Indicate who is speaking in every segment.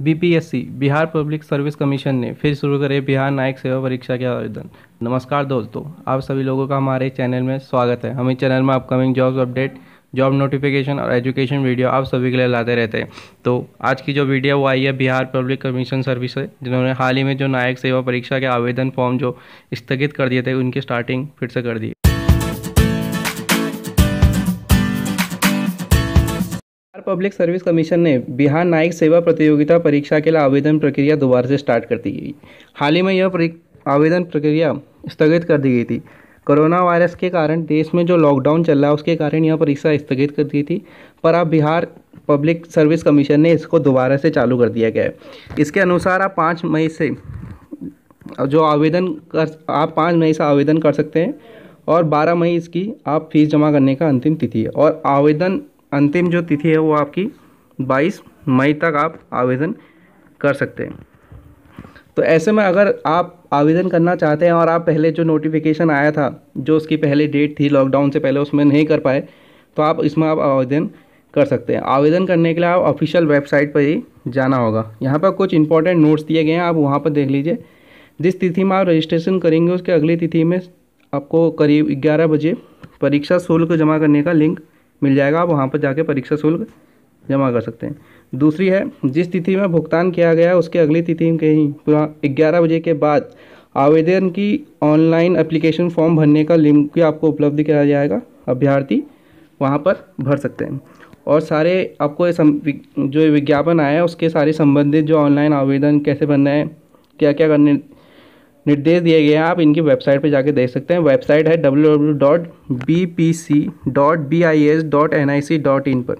Speaker 1: BPSC, Bihar public service commission ने फिर शुरू करे बिहार न्यायिक सेवा परीक्षा के आवेदन। नमस्कार दोस्तों, आप सभी लोगों का हमारे चैनल में स्वागत है। हम चैनल में upcoming jobs update, job notification और एजुकेशन वीडियो आप सभी के लिए लाते रहते हैं। तो आज की जो वीडियो, वो आई है बिहार पब्लिक कमीशन सर्विस से, जिन्होंने हाल ही में जो न्यायिक सेवा परीक्षा के आवेदन फॉर्म जो स्थगित कर दिए थे, उनकी स्टार्टिंग फिर से कर दी। पब्लिक सर्विस कमीशन ने बिहार न्यायिक सेवा प्रतियोगिता परीक्षा के लिए आवेदन प्रक्रिया दोबारा से स्टार्ट कर दी गई। हाल ही में यह आवेदन प्रक्रिया स्थगित कर दी गई थी। कोरोना वायरस के कारण देश में जो लॉकडाउन चल रहा है, उसके कारण यह परीक्षा स्थगित कर दी थी। पर अब बिहार पब्लिक सर्विस कमीशन ने इसको दोबारा से चालू कर दिया गया है। इसके अनुसार आप पाँच मई से, जो आवेदन कर, आप पाँच मई से आवेदन कर सकते हैं और बारह मई इसकी आप फ़ीस जमा करने का अंतिम तिथि है। और आवेदन अंतिम जो तिथि है वो आपकी 22 मई तक आप आवेदन कर सकते हैं। तो ऐसे में अगर आप आवेदन करना चाहते हैं और आप पहले जो नोटिफिकेशन आया था, जो उसकी पहले डेट थी लॉकडाउन से पहले उसमें नहीं कर पाए तो आप इसमें आप आवेदन कर सकते हैं। आवेदन करने के लिए आप ऑफिशियल वेबसाइट पर ही जाना होगा। यहाँ पर कुछ इंपॉर्टेंट नोट्स दिए गए हैं, आप वहाँ पर देख लीजिए। जिस तिथि में आप रजिस्ट्रेशन करेंगे, उसके अगली तिथि में आपको करीब ग्यारह बजे परीक्षा शुल्क जमा करने का लिंक मिल जाएगा, आप वहाँ पर जाके परीक्षा शुल्क जमा कर सकते हैं। दूसरी है, जिस तिथि में भुगतान किया गया है, उसके अगली तिथि के ही पूरा ग्यारह बजे के बाद आवेदन की ऑनलाइन एप्लीकेशन फॉर्म भरने का लिंक भी आपको उपलब्ध कराया जाएगा। अभ्यर्थी वहाँ पर भर सकते हैं। और सारे आपको जो विज्ञापन आया है, उसके सारे संबंधित जो ऑनलाइन आवेदन कैसे भरना है क्या क्या करने निर्देश दिए गए हैं। आप इनकी वेबसाइट पर जाके देख सकते हैं। वेबसाइट है W W dot B P C dot B I S dot N I C dot in पर।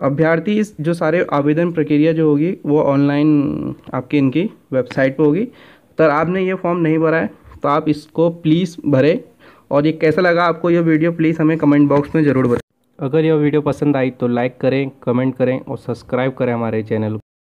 Speaker 1: अभ्यर्थी जो सारे आवेदन प्रक्रिया जो होगी, वो ऑनलाइन आपकी इनकी वेबसाइट पर होगी। तो आपने ये फॉर्म नहीं भरा है तो आप इसको प्लीज़ भरें। और ये कैसा लगा आपको ये वीडियो प्लीज़ हमें कमेंट बॉक्स में ज़रूर बताएँ। अगर यह वीडियो पसंद आई तो लाइक करें कमेंट करें और सब्सक्राइब करें हमारे चैनल